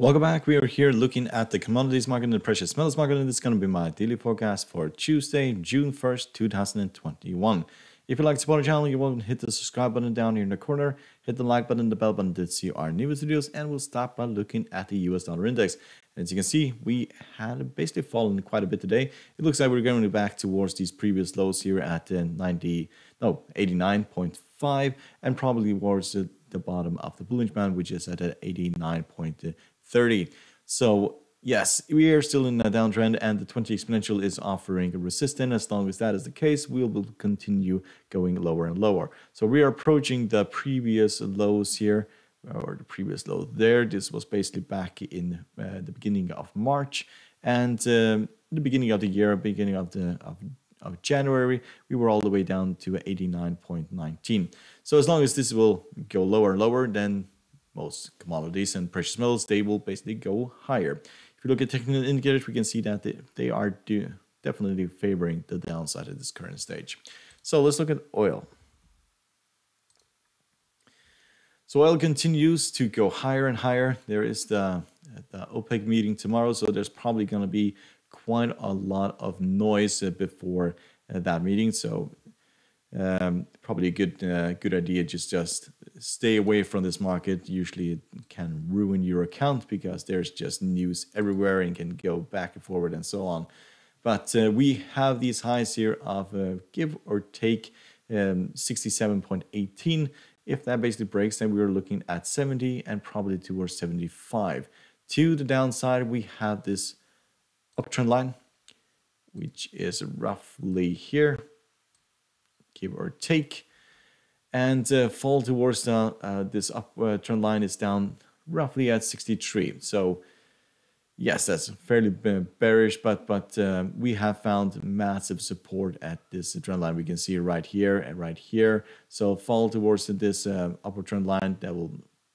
Welcome back. We are here looking at the commodities market and the precious metals market, and this is going to be my daily forecast for Tuesday, June 1st, 2021. If you like to support the channel, welcome to hit the subscribe button down here in the corner, hit the like button, the bell button to see our newest videos, and we'll start by looking at the US dollar index. As you can see, we had basically fallen quite a bit today. It looks like we're going back towards these previous lows here at uh, 90, no, 89.5, and probably towards the, the bottom of the Bollinger Band, which is at 89.2. 30. So yes, we are still in a downtrend and the 20 exponential is offering a resistance. As long as that is the case, we will continue going lower and lower. So we are approaching the previous lows here or the previous low there. This was basically back in uh, the beginning of March and um, the beginning of the year, beginning of the of, of January, we were all the way down to 89.19. So as long as this will go lower and lower, then most commodities and precious metals, they will basically go higher. If you look at technical indicators, we can see that they, are do, definitely favoring the downside at this current stage. So let's look at oil. So oil continues to go higher and higher. There is the, the OPEC meeting tomorrow, so there's probably going to be quite a lot of noise before uh, that meeting. So um, probably a good uh, good idea just just stay away from this market. Usually it can ruin your account because there's just news everywhere and can go back and forward and so on. But uh, we have these highs here of uh, give or take um, 67.18. If that basically breaks, then we're looking at 70 and probably towards 75. To the downside, we have this uptrend line, which is roughly here give or take. And uh, fall towards the, uh, this upward trend line is down roughly at 63. So yes, that's fairly bearish, but but uh, we have found massive support at this trend line. We can see right here and right here. So fall towards this uh, trend line, that will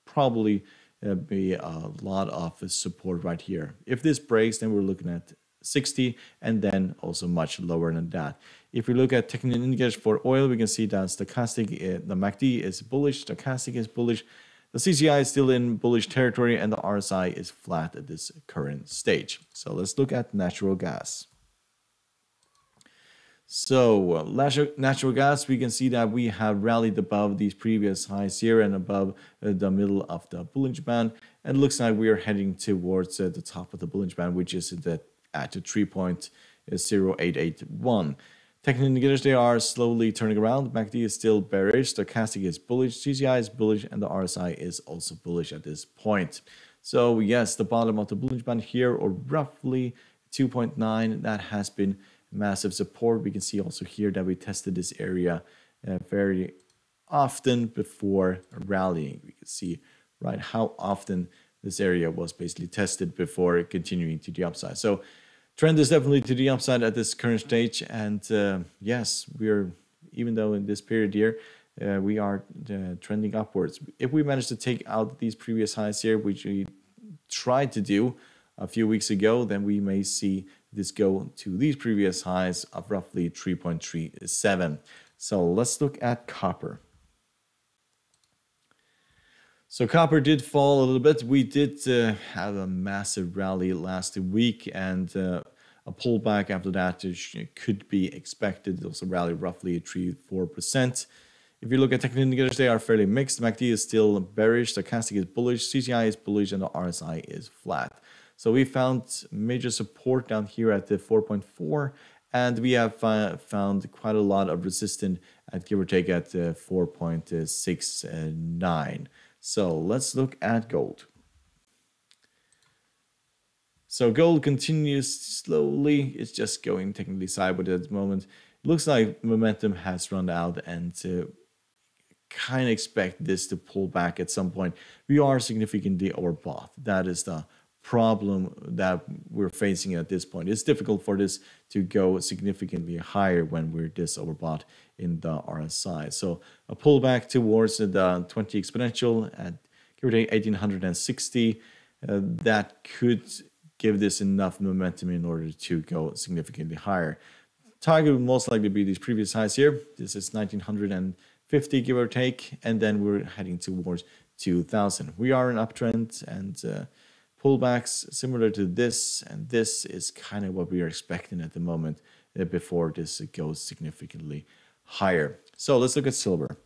probably uh, be a lot of support right here. If this breaks, then we're looking at 60 and then also much lower than that. If we look at technical indicators for oil, we can see that stochastic, uh, the MACD is bullish, stochastic is bullish, the CCI is still in bullish territory and the RSI is flat at this current stage. So let's look at natural gas. So uh, natural gas, we can see that we have rallied above these previous highs here and above uh, the middle of the Bollinger Band. And looks like we are heading towards uh, the top of the Bollinger Band, which is at, at 3.0881. Technical indicators, they are slowly turning around. MACD is still bearish, stochastic is bullish, CCI is bullish, and the RSI is also bullish at this point. So yes, the bottom of the Bollinger Band here, or roughly 2.9, that has been massive support. We can see also here that we tested this area uh, very often before rallying. We can see right how often this area was basically tested before continuing to the upside. So trend is definitely to the upside at this current stage. And uh, yes, we're even though in this period here uh, we are uh, trending upwards. If we manage to take out these previous highs here, which we tried to do a few weeks ago, then we may see this go to these previous highs of roughly 3.37. So let's look at copper. So copper did fall a little bit. We did uh, have a massive rally last week and uh, a pullback after that could be expected. It also rallied roughly 3-4%. If you look at technical indicators, they are fairly mixed. MACD is still bearish, stochastic is bullish, CCI is bullish, and the RSI is flat. So we found major support down here at the 4.4, and we have found quite a lot of resistance at give or take at 4.69. So let's look at gold. So gold continues slowly. It's just going technically sideways at the moment. It looks like momentum has run out and kind of expect this to pull back at some point. We are significantly overbought. That is the problem that we're facing at this point. It's difficult for this to go significantly higher when we're this overbought in the RSI. So a pullback towards the 20 exponential at give or take 1860, uh, that could give this enough momentum in order to go significantly higher. Target would most likely be these previous highs here. This is 1950 give or take, and then we're heading towards 2000. We are in uptrend and uh, pullbacks similar to this, and this is kind of what we are expecting at the moment uh, before this goes significantly higher. So let's look at silver.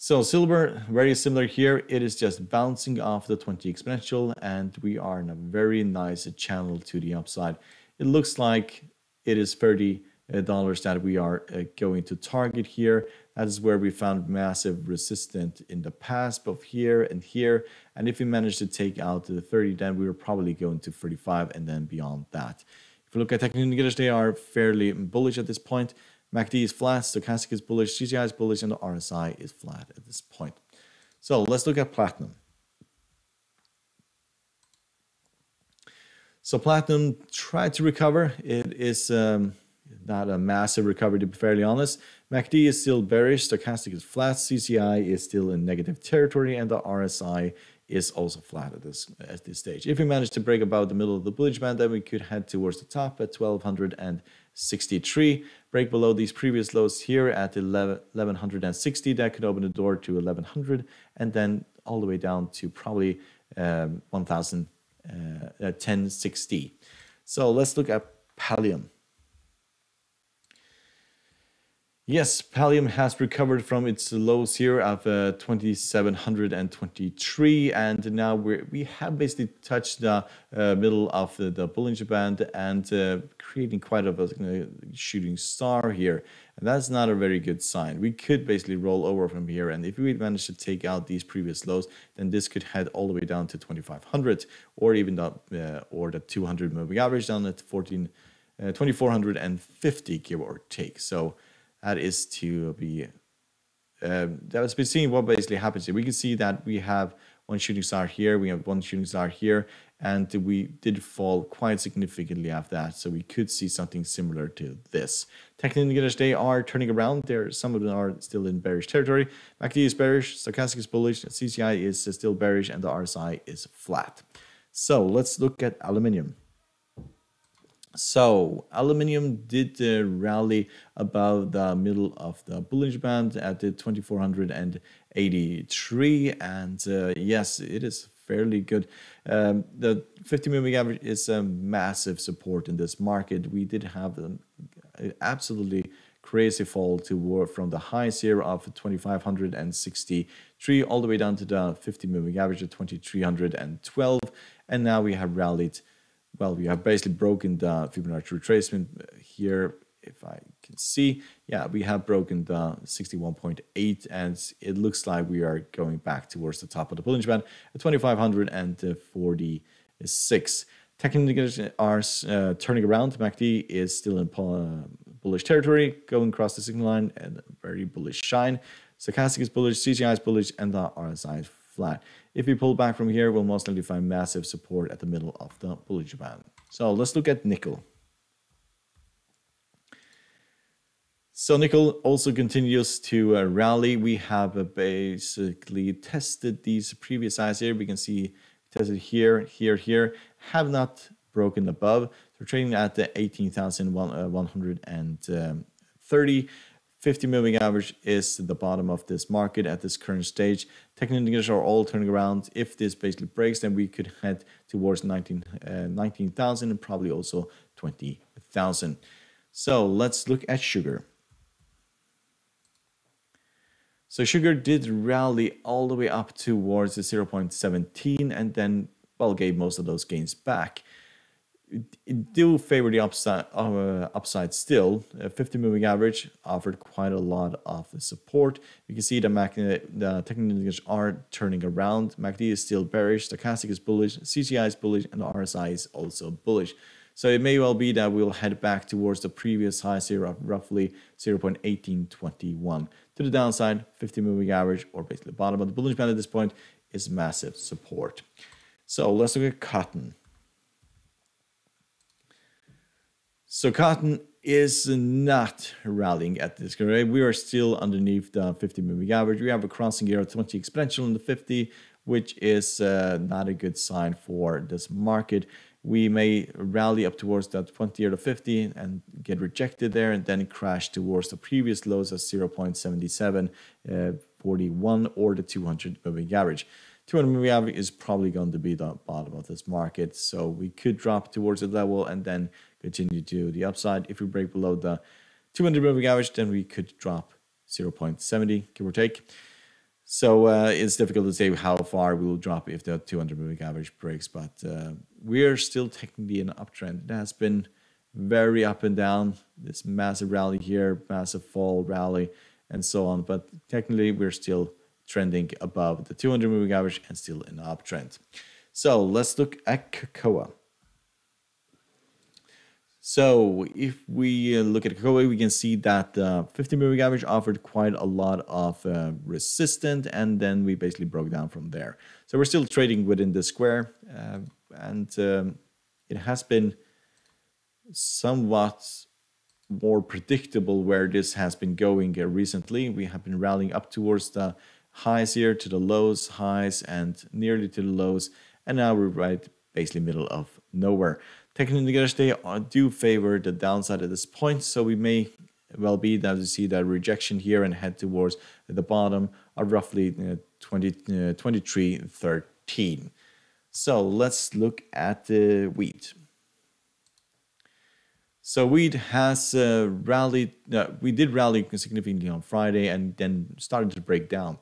So silver, very similar here. It is just bouncing off the 20 exponential and we are in a very nice channel to the upside. It looks like it is 30 uh, dollars that we are uh, going to target here. That is where we found massive resistance in the past, both here and here. And if we manage to take out the 30, then we are probably going to 35 and then beyond that. If you look at technical indicators, they are fairly bullish at this point. MACD is flat, stochastic is bullish, CCI is bullish, and the RSI is flat at this point. So let's look at platinum. So platinum tried to recover. It is um, not a massive recovery to be fairly honest. MACD is still bearish, stochastic is flat, CCI is still in negative territory, and the RSI is also flat at this at this stage. If we manage to break about the middle of the Bollinger band, then we could head towards the top at 1263. Break below these previous lows here at 11, 1160. That could open the door to 1100, and then all the way down to probably um, 1060. Uh, so let's look at Palladium. Yes, Palladium has recovered from its lows here of uh, 2723 and now we we have basically touched the uh, middle of the, the Bollinger Band and uh, creating quite a, a shooting star here. And that's not a very good sign. We could basically roll over from here and if we manage to take out these previous lows, then this could head all the way down to 2500 or even the, uh, or the 200 moving average down at 14, uh, 2450 give or take. So that is to be um, that was been seeing what basically happens here. We can see that we have one shooting star here, we have one shooting star here, and we did fall quite significantly after that. So we could see something similar to this. Technical indicators, they are turning around. There, some of them are still in bearish territory. MACD is bearish, stochastic is bullish, CCI is still bearish, and the RSI is flat. So let's look at aluminium. So aluminium did uh, rally above the middle of the Bollinger band at the 2483 and uh, yes it is fairly good. Um, the 50 moving average is a massive support in this market. We did have an absolutely crazy fall to war from the highs here of 2563 all the way down to the 50 moving average of 2312 and now we have rallied well, we have basically broken the Fibonacci retracement here. If I can see, yeah, we have broken the 61.8 and it looks like we are going back towards the top of the Bollinger Band at 2546. Technical indicators are uh, turning around. MACD is still in uh, bullish territory, going across the signal line and very bullish shine. Stochastic is bullish, CCI is bullish, and the RSI is flat. If we pull back from here, we'll most likely find massive support at the middle of the Bollinger Band. So let's look at nickel. So nickel also continues to uh, rally. We have uh, basically tested these previous highs here. We can see tested here, here, here, have not broken above. So we're trading at the 18,130. 50 moving average is the bottom of this market at this current stage. Technical indicators are all turning around. If this basically breaks, then we could head towards 19, uh, 19,000 and probably also 20,000. So let's look at sugar. So sugar did rally all the way up towards the 0.17 and then, well, gave most of those gains back do favor the upside uh, upside still. 50 moving average offered quite a lot of support. You can see the, Mac, the technical indicators are turning around. MACD is still bearish, stochastic is bullish, CCI is bullish, and RSI is also bullish. So it may well be that we'll head back towards the previous high here of roughly 0.1821. To the downside, 50 moving average, or basically bottom of the Bollinger band at this point, is massive support. So let's look at cotton. So cotton is not rallying at this rate. We are still underneath the 50 moving average. We have a crossing here of 20 exponential in the 50, which is uh, not a good sign for this market. We may rally up towards that 20 or the 50 and get rejected there and then crash towards the previous lows of 0.77, uh, 41 or the 200 moving average. 200 moving average is probably going to be the bottom of this market. So we could drop towards the level and then continue to the upside. If we break below the 200 moving average, then we could drop 0.70, give or take. So uh, it's difficult to say how far we will drop if the 200 moving average breaks, but uh, we're still technically in an uptrend. It has been very up and down, this massive rally here, massive fall rally, and so on. But technically, we're still trending above the 200 moving average and still in an uptrend. So let's look at cocoa. So if we uh, look at cocoa, we can see that the 50 moving average offered quite a lot of uh, resistance, and then we basically broke down from there. So we're still trading within the square, uh, and um, it has been somewhat more predictable where this has been going uh, recently. We have been rallying up towards the highs here to the lows, highs, and nearly to the lows, and now we're right basically middle of nowhere. Technical indicators, they do favor the downside at this point, so we may well be that we see that rejection here and head towards the bottom of roughly uh, 20, uh, 23.13. So let's look at the uh, wheat. So wheat has uh, rallied, uh, we did rally significantly on Friday and then started to break down.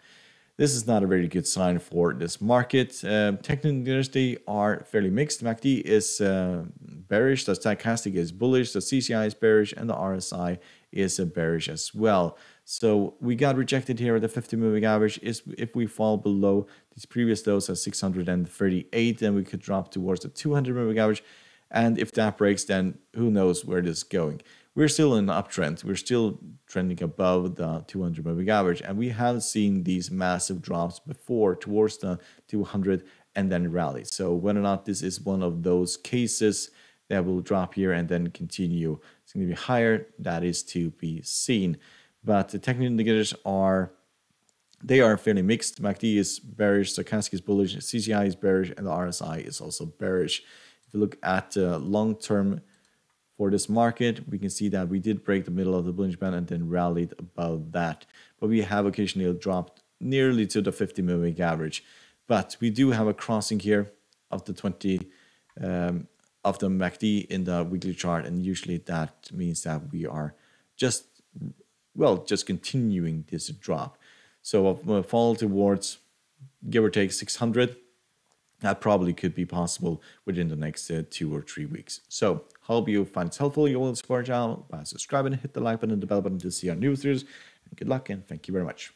This is not a very good sign for this market. Uh, technical indicators, they are fairly mixed. MACD is uh, bearish, the stochastic is bullish, the CCI is bearish, and the RSI is uh, bearish as well. So we got rejected here at the 50 moving average. Is if we fall below these previous lows at 638, then we could drop towards the 200 moving average. And if that breaks, then who knows where this is going we're still in an uptrend. We're still trending above the 200 moving average, and we have seen these massive drops before towards the 200 and then rally. So whether or not this is one of those cases that will drop here and then continue it's going to be higher, that is to be seen. But the technical indicators are they are fairly mixed. MACD is bearish, stochastic is bullish, CCI is bearish, and the RSI is also bearish. If you look at uh, long-term for this market. We can see that we did break the middle of the Bollinger Band and then rallied above that. But we have occasionally dropped nearly to the 50 moving average. But we do have a crossing here of the 20 um, of the MACD in the weekly chart. And usually that means that we are just, well, just continuing this drop. So a fall towards give or take 600 that probably could be possible within the next uh, two or three weeks. So hope you find it helpful. You will support our channel by subscribing, hit the like button and the bell button to see our new videos. And good luck and thank you very much.